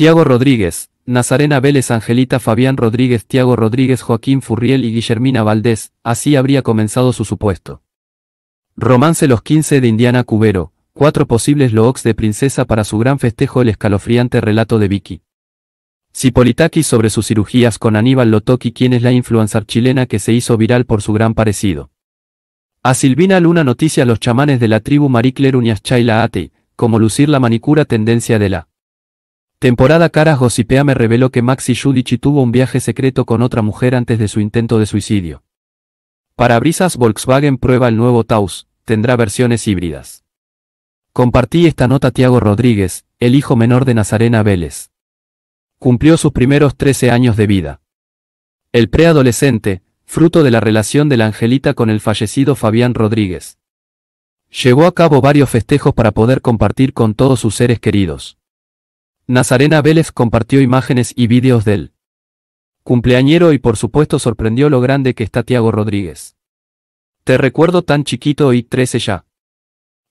Tiago Rodríguez, Nazarena Vélez Angelita Fabián Rodríguez Tiago Rodríguez Joaquín Furriel y Guillermina Valdés, así habría comenzado su supuesto. Romance Los 15 de Indiana Cubero, cuatro posibles looks de princesa para su gran festejo el escalofriante relato de Vicky. Cipolitakis sobre sus cirugías con Aníbal Lotoki quien es la influencer chilena que se hizo viral por su gran parecido. A Silvina Luna noticia los chamanes de la tribu Maricler Chaila Ate, como lucir la manicura tendencia de la temporada Caras Gossipea me reveló que Maxi Judici tuvo un viaje secreto con otra mujer antes de su intento de suicidio. Parabrisas Volkswagen prueba el nuevo Taos, tendrá versiones híbridas. Compartí esta nota Tiago Rodríguez, el hijo menor de Nazarena Vélez. Cumplió sus primeros 13 años de vida. El preadolescente, fruto de la relación de la Angelita con el fallecido Fabián Rodríguez. Llevó a cabo varios festejos para poder compartir con todos sus seres queridos. Nazarena Vélez compartió imágenes y vídeos del cumpleañero y por supuesto sorprendió lo grande que está Tiago Rodríguez. Te recuerdo tan chiquito y 13 ya.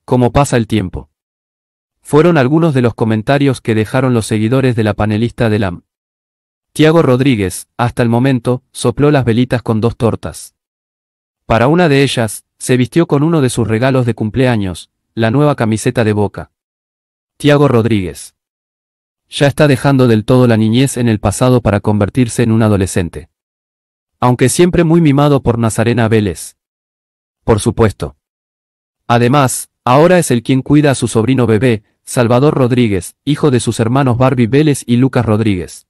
Como pasa el tiempo. Fueron algunos de los comentarios que dejaron los seguidores de la panelista de LAM. Tiago Rodríguez, hasta el momento, sopló las velitas con dos tortas. Para una de ellas, se vistió con uno de sus regalos de cumpleaños, la nueva camiseta de Boca. Tiago Rodríguez. Ya está dejando del todo la niñez en el pasado para convertirse en un adolescente. Aunque siempre muy mimado por Nazarena Vélez. Por supuesto. Además, ahora es el quien cuida a su sobrino bebé, Salvador Rodríguez, hijo de sus hermanos Barbie Vélez y Lucas Rodríguez.